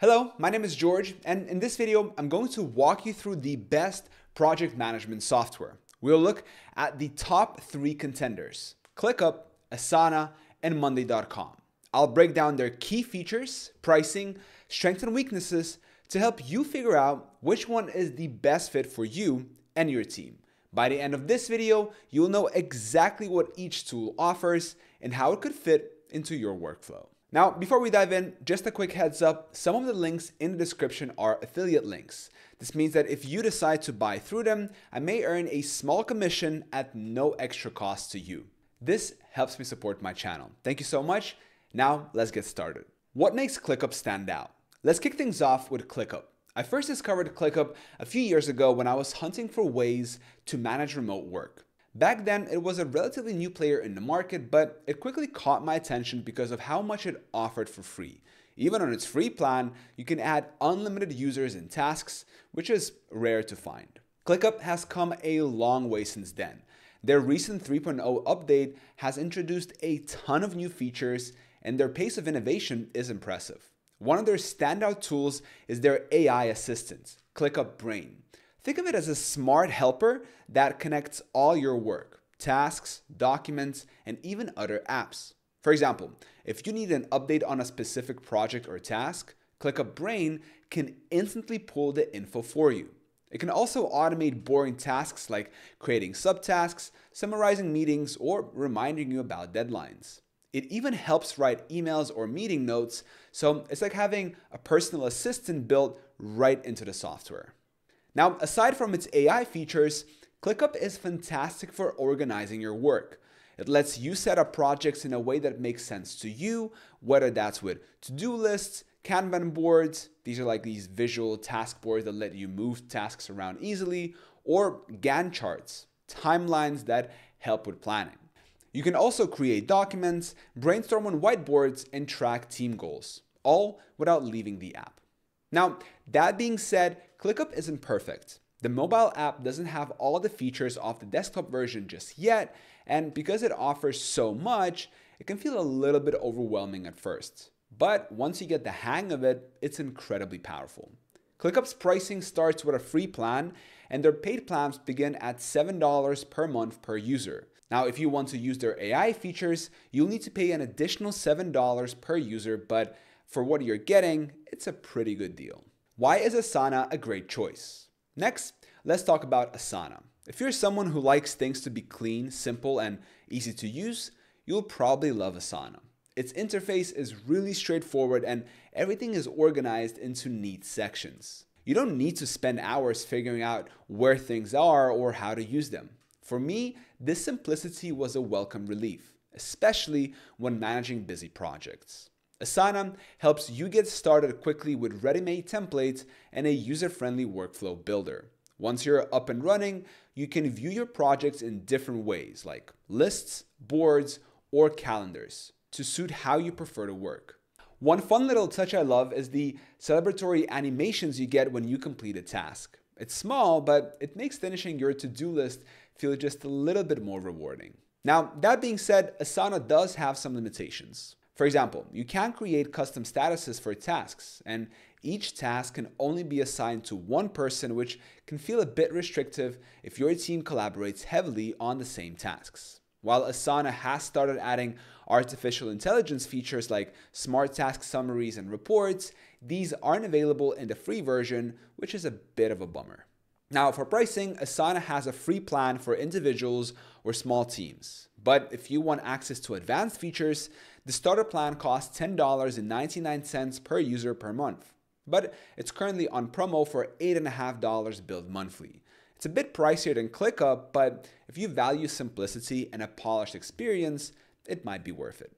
Hello, my name is George, and in this video, I'm going to walk you through the best project management software. We'll look at the top three contenders, ClickUp, Asana, and Monday.com. I'll break down their key features, pricing, strengths and weaknesses to help you figure out which one is the best fit for you and your team. By the end of this video, you'll know exactly what each tool offers and how it could fit into your workflow. Now, before we dive in, just a quick heads up, some of the links in the description are affiliate links. This means that if you decide to buy through them, I may earn a small commission at no extra cost to you. This helps me support my channel. Thank you so much. Now, let's get started. What makes ClickUp stand out? Let's kick things off with ClickUp. I first discovered ClickUp a few years ago when I was hunting for ways to manage remote work. Back then, it was a relatively new player in the market, but it quickly caught my attention because of how much it offered for free. Even on its free plan, you can add unlimited users and tasks, which is rare to find. ClickUp has come a long way since then. Their recent 3.0 update has introduced a ton of new features, and their pace of innovation is impressive. One of their standout tools is their AI assistant, ClickUp Brain. Think of it as a smart helper that connects all your work, tasks, documents, and even other apps. For example, if you need an update on a specific project or task, ClickUp Brain can instantly pull the info for you. It can also automate boring tasks like creating subtasks, summarizing meetings, or reminding you about deadlines. It even helps write emails or meeting notes, so it's like having a personal assistant built right into the software. Now, aside from its AI features, ClickUp is fantastic for organizing your work. It lets you set up projects in a way that makes sense to you, whether that's with to-do lists, Kanban boards, these are like these visual task boards that let you move tasks around easily, or Gantt charts, timelines that help with planning. You can also create documents, brainstorm on whiteboards, and track team goals, all without leaving the app. Now, that being said, ClickUp isn't perfect. The mobile app doesn't have all the features of the desktop version just yet, and because it offers so much, it can feel a little bit overwhelming at first. But once you get the hang of it, it's incredibly powerful. ClickUp's pricing starts with a free plan, and their paid plans begin at $7 per month per user. Now, if you want to use their AI features, you'll need to pay an additional $7 per user, but for what you're getting, it's a pretty good deal. Why is Asana a great choice? Next, let's talk about Asana. If you're someone who likes things to be clean, simple, and easy to use, you'll probably love Asana. Its interface is really straightforward and everything is organized into neat sections. You don't need to spend hours figuring out where things are or how to use them. For me, this simplicity was a welcome relief, especially when managing busy projects. Asana helps you get started quickly with ready-made templates and a user-friendly workflow builder. Once you're up and running, you can view your projects in different ways like lists, boards, or calendars to suit how you prefer to work. One fun little touch I love is the celebratory animations you get when you complete a task. It's small, but it makes finishing your to-do list feel just a little bit more rewarding. Now, that being said, Asana does have some limitations. For example, you can't create custom statuses for tasks, and each task can only be assigned to one person, which can feel a bit restrictive if your team collaborates heavily on the same tasks. While Asana has started adding artificial intelligence features like smart task summaries and reports, these aren't available in the free version, which is a bit of a bummer. Now, for pricing, Asana has a free plan for individuals or small teams. But if you want access to advanced features, the starter plan costs $10.99 per user per month. But it's currently on promo for $8.5 billed monthly. It's a bit pricier than ClickUp, but if you value simplicity and a polished experience, it might be worth it.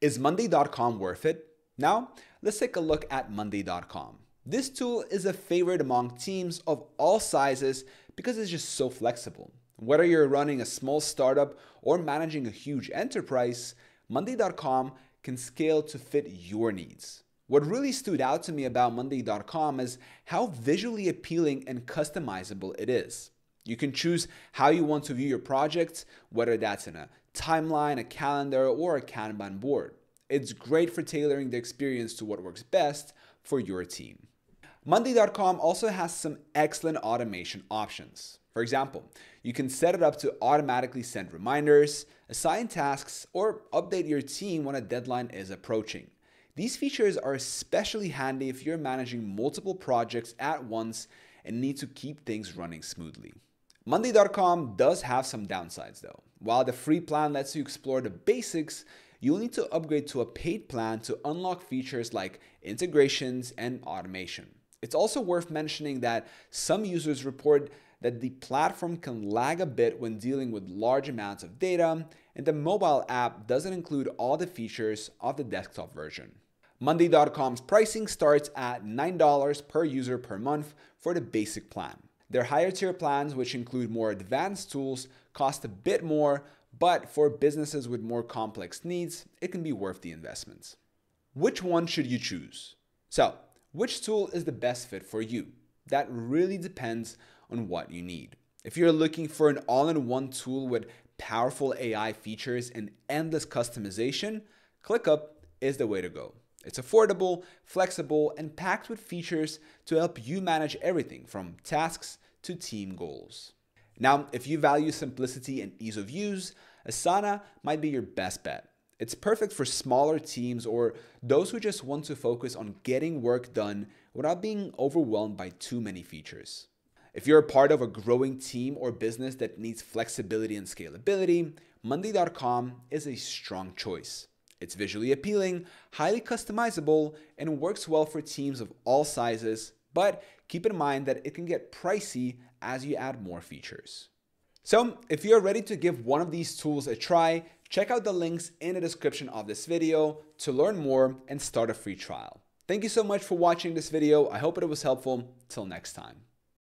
Is Monday.com worth it? Now, let's take a look at Monday.com. This tool is a favorite among teams of all sizes because it's just so flexible. Whether you're running a small startup or managing a huge enterprise, Monday.com can scale to fit your needs. What really stood out to me about Monday.com is how visually appealing and customizable it is. You can choose how you want to view your projects, whether that's in a timeline, a calendar, or a Kanban board. It's great for tailoring the experience to what works best for your team. Monday.com also has some excellent automation options. For example, you can set it up to automatically send reminders, assign tasks, or update your team when a deadline is approaching. These features are especially handy if you're managing multiple projects at once and need to keep things running smoothly. Monday.com does have some downsides though. While the free plan lets you explore the basics, you'll need to upgrade to a paid plan to unlock features like integrations and automation. It's also worth mentioning that some users report that the platform can lag a bit when dealing with large amounts of data, and the mobile app doesn't include all the features of the desktop version. Monday.com's pricing starts at $9 per user per month for the basic plan. Their higher tier plans, which include more advanced tools, cost a bit more, but for businesses with more complex needs, it can be worth the investment. Which one should you choose? So, which tool is the best fit for you? That really depends on what you need. If you're looking for an all in one tool with powerful AI features and endless customization, ClickUp is the way to go. It's affordable, flexible, and packed with features to help you manage everything from tasks to team goals. Now, if you value simplicity and ease of use, Asana might be your best bet. It's perfect for smaller teams or those who just want to focus on getting work done without being overwhelmed by too many features. If you're a part of a growing team or business that needs flexibility and scalability, Monday.com is a strong choice. It's visually appealing, highly customizable, and works well for teams of all sizes, but keep in mind that it can get pricey as you add more features. So, if you're ready to give one of these tools a try, check out the links in the description of this video to learn more and start a free trial. Thank you so much for watching this video. I hope it was helpful. Till next time.